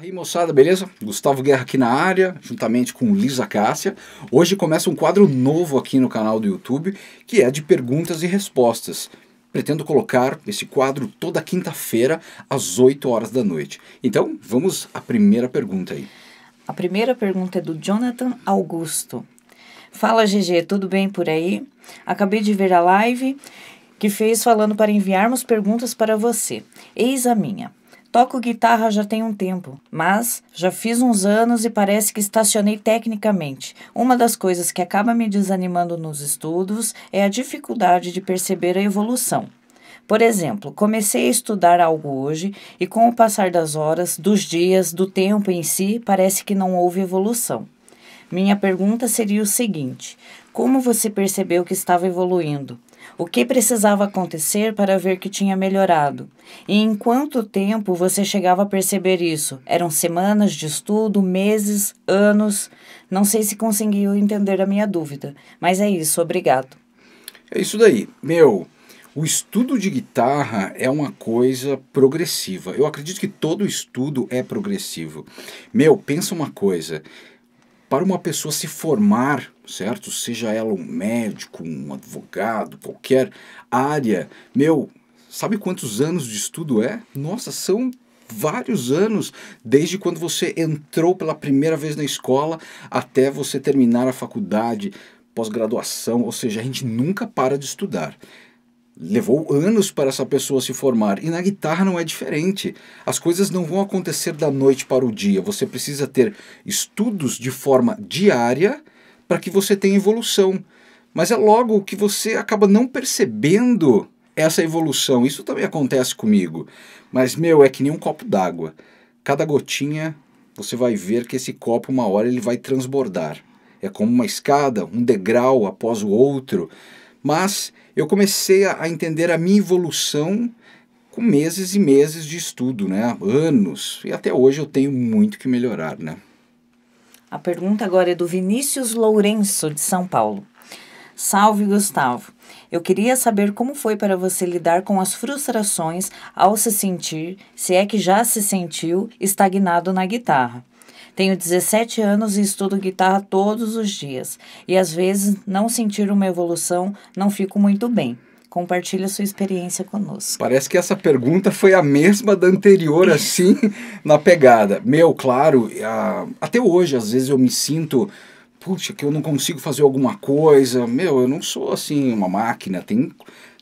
aí, moçada, beleza? Gustavo Guerra aqui na área, juntamente com Lisa Cássia. Hoje começa um quadro novo aqui no canal do YouTube, que é de perguntas e respostas. Pretendo colocar esse quadro toda quinta-feira, às 8 horas da noite. Então, vamos à primeira pergunta aí. A primeira pergunta é do Jonathan Augusto. Fala, GG, tudo bem por aí? Acabei de ver a live que fez falando para enviarmos perguntas para você. Eis a minha. Toco guitarra já tem um tempo, mas já fiz uns anos e parece que estacionei tecnicamente. Uma das coisas que acaba me desanimando nos estudos é a dificuldade de perceber a evolução. Por exemplo, comecei a estudar algo hoje e, com o passar das horas, dos dias, do tempo em si, parece que não houve evolução. Minha pergunta seria o seguinte: como você percebeu que estava evoluindo? O que precisava acontecer para ver que tinha melhorado? E em quanto tempo você chegava a perceber isso? Eram semanas de estudo, meses, anos? Não sei se conseguiu entender a minha dúvida, mas é isso, obrigado. É isso daí. Meu, o estudo de guitarra é uma coisa progressiva. Eu acredito que todo estudo é progressivo. Meu, pensa uma coisa para uma pessoa se formar, certo? Seja ela um médico, um advogado, qualquer área, meu, sabe quantos anos de estudo é? Nossa, são vários anos, desde quando você entrou pela primeira vez na escola até você terminar a faculdade, pós-graduação, ou seja, a gente nunca para de estudar levou anos para essa pessoa se formar. E na guitarra não é diferente. As coisas não vão acontecer da noite para o dia. Você precisa ter estudos de forma diária para que você tenha evolução. Mas é logo que você acaba não percebendo essa evolução. Isso também acontece comigo. Mas, meu, é que nem um copo d'água. Cada gotinha, você vai ver que esse copo, uma hora, ele vai transbordar. É como uma escada, um degrau após o outro. Mas eu comecei a entender a minha evolução com meses e meses de estudo, né? Anos. E até hoje eu tenho muito que melhorar, né? A pergunta agora é do Vinícius Lourenço, de São Paulo. Salve, Gustavo. Eu queria saber como foi para você lidar com as frustrações ao se sentir, se é que já se sentiu, estagnado na guitarra. Tenho 17 anos e estudo guitarra todos os dias. E às vezes, não sentir uma evolução, não fico muito bem. Compartilhe a sua experiência conosco. Parece que essa pergunta foi a mesma da anterior, assim, na pegada. Meu, claro, até hoje, às vezes eu me sinto puxa, que eu não consigo fazer alguma coisa. Meu, eu não sou assim uma máquina. Tem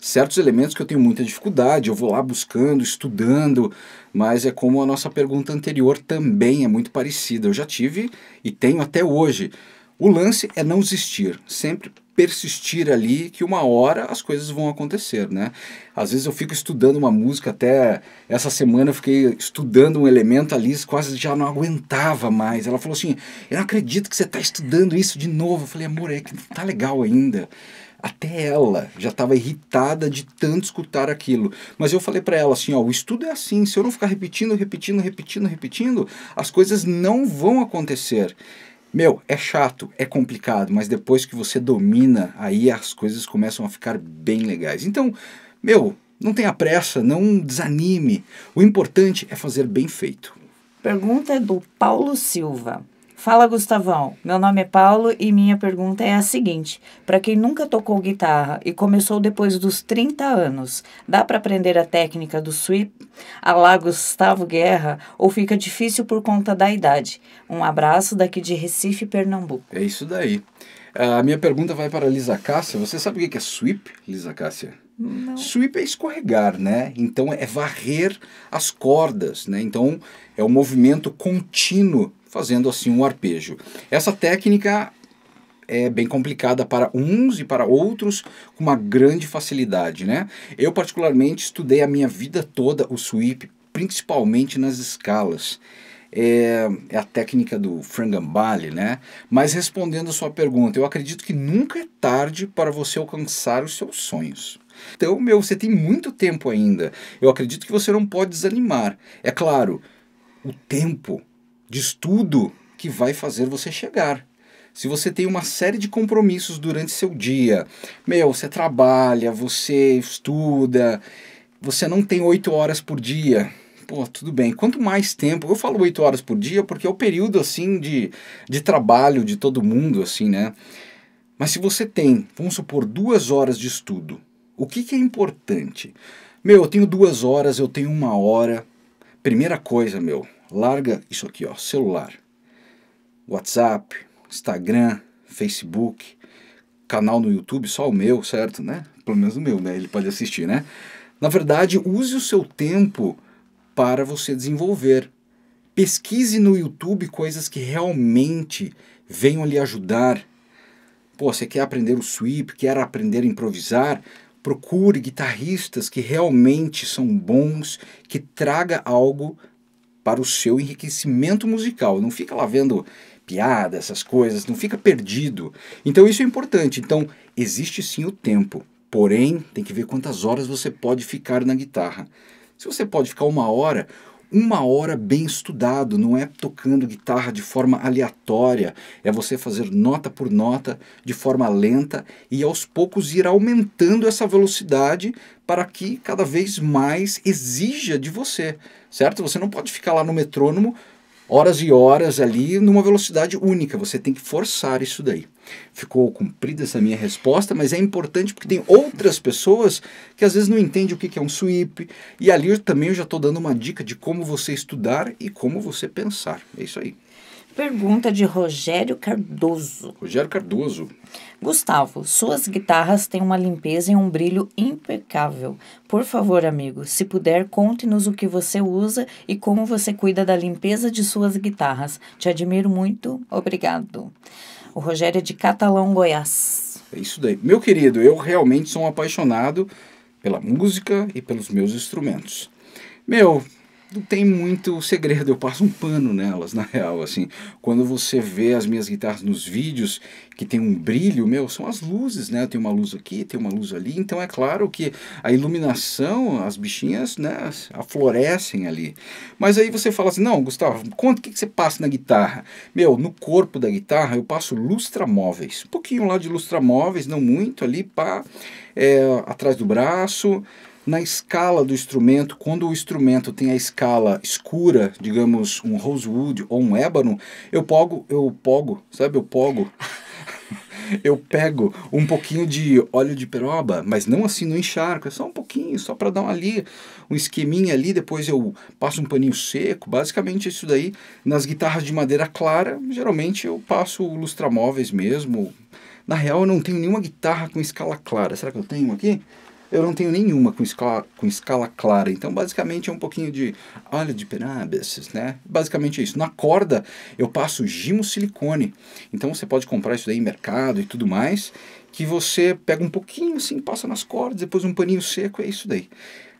certos elementos que eu tenho muita dificuldade. Eu vou lá buscando, estudando, mas é como a nossa pergunta anterior também é muito parecida. Eu já tive e tenho até hoje. O lance é não desistir, sempre persistir ali que uma hora as coisas vão acontecer, né? Às vezes eu fico estudando uma música, até essa semana eu fiquei estudando um elemento ali, quase já não aguentava mais. Ela falou assim: Eu não acredito que você está estudando isso de novo. Eu falei, amor, é que não tá legal ainda. Até ela já estava irritada de tanto escutar aquilo. Mas eu falei para ela assim: ó, o estudo é assim, se eu não ficar repetindo, repetindo, repetindo, repetindo, as coisas não vão acontecer. Meu, é chato, é complicado, mas depois que você domina, aí as coisas começam a ficar bem legais. Então, meu, não tenha pressa, não desanime. O importante é fazer bem feito. Pergunta é do Paulo Silva. Fala, Gustavão. Meu nome é Paulo e minha pergunta é a seguinte: para quem nunca tocou guitarra e começou depois dos 30 anos, dá para aprender a técnica do sweep a lá Gustavo Guerra ou fica difícil por conta da idade? Um abraço daqui de Recife, Pernambuco. É isso daí. A minha pergunta vai para a Lisa Cássia. Você sabe o que é sweep, Lisa Cássia? Não. Sweep é escorregar, né? Então é varrer as cordas, né? Então é um movimento contínuo fazendo assim um arpejo. Essa técnica é bem complicada para uns e para outros com uma grande facilidade, né? Eu particularmente estudei a minha vida toda o sweep, principalmente nas escalas. É, é, a técnica do Frangambali, né? Mas respondendo a sua pergunta, eu acredito que nunca é tarde para você alcançar os seus sonhos. Então, meu, você tem muito tempo ainda. Eu acredito que você não pode desanimar. É claro, o tempo de estudo que vai fazer você chegar. Se você tem uma série de compromissos durante seu dia, meu, você trabalha, você estuda, você não tem oito horas por dia, pô, tudo bem. Quanto mais tempo, eu falo oito horas por dia porque é o período assim de, de trabalho de todo mundo, assim, né? Mas se você tem, vamos supor, duas horas de estudo, o que, que é importante? Meu, eu tenho duas horas, eu tenho uma hora. Primeira coisa, meu, larga isso aqui, ó, celular. WhatsApp, Instagram, Facebook, canal no YouTube, só o meu, certo, né? Pelo menos o meu, né? Ele pode assistir, né? Na verdade, use o seu tempo para você desenvolver. Pesquise no YouTube coisas que realmente venham lhe ajudar. Pô, você quer aprender o sweep, quer aprender a improvisar? Procure guitarristas que realmente são bons, que traga algo para o seu enriquecimento musical. Não fica lá vendo piada, essas coisas, não fica perdido. Então isso é importante. Então existe sim o tempo, porém tem que ver quantas horas você pode ficar na guitarra. Se você pode ficar uma hora, uma hora bem estudado, não é tocando guitarra de forma aleatória, é você fazer nota por nota de forma lenta e aos poucos ir aumentando essa velocidade para que cada vez mais exija de você, certo? Você não pode ficar lá no metrônomo horas e horas ali numa velocidade única. Você tem que forçar isso daí. Ficou cumprida essa minha resposta, mas é importante porque tem outras pessoas que às vezes não entendem o que é um sweep. E ali eu também eu já estou dando uma dica de como você estudar e como você pensar. É isso aí. Pergunta de Rogério Cardoso. Rogério Cardoso. Gustavo, suas guitarras têm uma limpeza e um brilho impecável. Por favor, amigo, se puder, conte-nos o que você usa e como você cuida da limpeza de suas guitarras. Te admiro muito. Obrigado. O Rogério é de Catalão, Goiás. É isso daí. Meu querido, eu realmente sou um apaixonado pela música e pelos meus instrumentos. Meu, não tem muito segredo, eu passo um pano nelas, na real, assim. Quando você vê as minhas guitarras nos vídeos, que tem um brilho, meu, são as luzes, né? Tem uma luz aqui, tem uma luz ali, então é claro que a iluminação, as bichinhas, né, aflorescem ali. Mas aí você fala assim, não, Gustavo, conta o que, que você passa na guitarra. Meu, no corpo da guitarra eu passo lustramóveis, um pouquinho lá de lustramóveis, não muito, ali, pá, é, atrás do braço, na escala do instrumento, quando o instrumento tem a escala escura, digamos um rosewood ou um ébano, eu pogo, eu pogo, sabe, eu pogo. eu pego um pouquinho de óleo de peroba, mas não assim no encharco, é só um pouquinho, só para dar uma ali, um esqueminha ali, depois eu passo um paninho seco, basicamente isso daí. Nas guitarras de madeira clara, geralmente eu passo lustramóveis mesmo. Na real, eu não tenho nenhuma guitarra com escala clara. Será que eu tenho aqui? Eu não tenho nenhuma com escala, com escala clara, então basicamente é um pouquinho de óleo de penábias, né? Basicamente é isso. Na corda eu passo gimo silicone, então você pode comprar isso daí em mercado e tudo mais, que você pega um pouquinho assim, passa nas cordas, depois um paninho seco, é isso daí.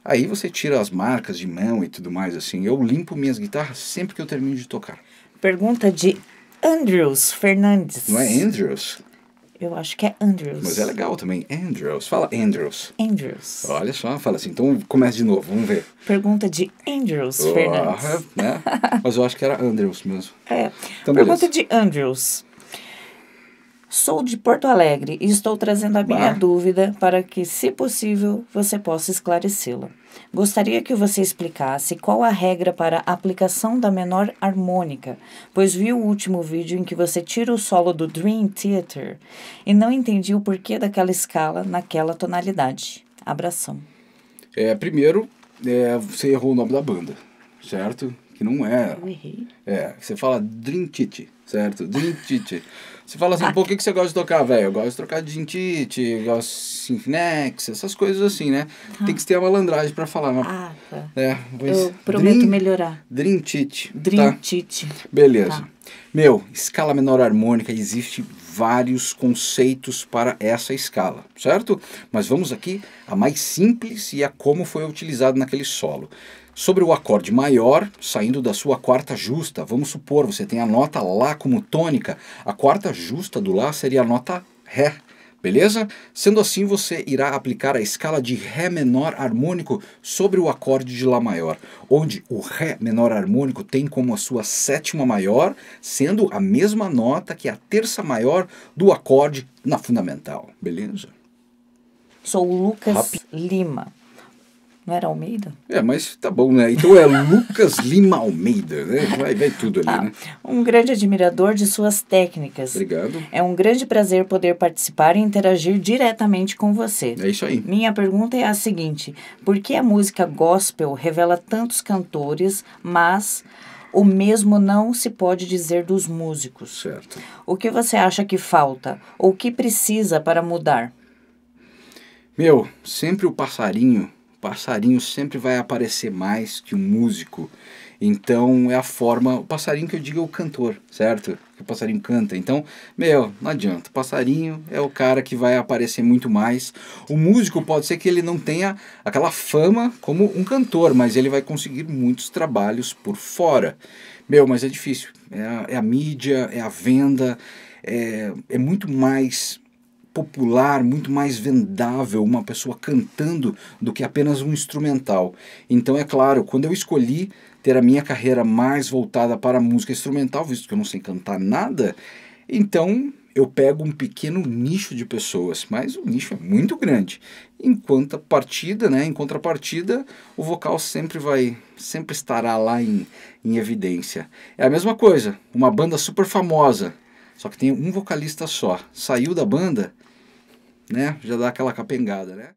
Aí você tira as marcas de mão e tudo mais assim. Eu limpo minhas guitarras sempre que eu termino de tocar. Pergunta de Andrews Fernandes. Não é Andrews? Eu acho que é Andrews. Mas é legal também. Andrews. Fala Andrews. Andrews. Olha só, fala assim. Então começa de novo, vamos ver. Pergunta de Andrews oh, Fernandes. Né? Mas eu acho que era Andrews mesmo. É. Então, Pergunta beleza. de Andrews. Sou de Porto Alegre e estou trazendo a minha bah. dúvida para que, se possível, você possa esclarecê-la. Gostaria que você explicasse qual a regra para a aplicação da menor harmônica, pois vi o último vídeo em que você tira o solo do Dream Theater e não entendi o porquê daquela escala naquela tonalidade. Abração. É, primeiro, é, você errou o nome da banda, certo? Que não é. Eu errei. É, você fala Dream Theater, certo? Dream Theater. Você fala assim, ah, pô, o que, que você gosta de tocar, velho? Eu gosto de trocar de Gintite, gosto de Sinfinex, essas coisas assim, né? Tem que ter a malandragem pra falar, né? Ah, tá. É, Eu prometo Dream, melhorar. Dream Tite. Dream tá? Beleza. Tá. Meu, escala menor harmônica, existe vários conceitos para essa escala, certo? Mas vamos aqui a mais simples e a como foi utilizado naquele solo. Sobre o acorde maior, saindo da sua quarta justa, vamos supor, você tem a nota Lá como tônica, a quarta justa do Lá seria a nota Ré, beleza? Sendo assim, você irá aplicar a escala de Ré menor harmônico sobre o acorde de Lá maior, onde o Ré menor harmônico tem como a sua sétima maior, sendo a mesma nota que a terça maior do acorde na fundamental, beleza? Sou o Lucas Lima Não era Almeida? É, mas tá bom, né? Então é Lucas Lima Almeida, né? Vai, vai tudo ali, Ah, né? um grande admirador de suas técnicas. Obrigado. É um grande prazer poder participar e interagir diretamente com você. É isso aí. Minha pergunta é a seguinte: por que a música gospel revela tantos cantores, mas o mesmo não se pode dizer dos músicos? Certo. O que você acha que falta ou que precisa para mudar? Meu, sempre o passarinho, o passarinho sempre vai aparecer mais que o músico. Então é a forma, o passarinho que eu digo é o cantor, certo? O passarinho canta. Então, meu, não adianta. O passarinho é o cara que vai aparecer muito mais. O músico pode ser que ele não tenha aquela fama como um cantor, mas ele vai conseguir muitos trabalhos por fora. Meu, mas é difícil. É a, é a mídia, é a venda, é, é muito mais popular, muito mais vendável uma pessoa cantando do que apenas um instrumental. Então é claro, quando eu escolhi ter a minha carreira mais voltada para a música instrumental, visto que eu não sei cantar nada, então eu pego um pequeno nicho de pessoas, mas o nicho é muito grande. Enquanto a partida, né, em contrapartida, o vocal sempre vai, sempre estará lá em, em evidência. É a mesma coisa, uma banda super famosa, só que tem um vocalista só. Saiu da banda, né? Já dá aquela capengada, né?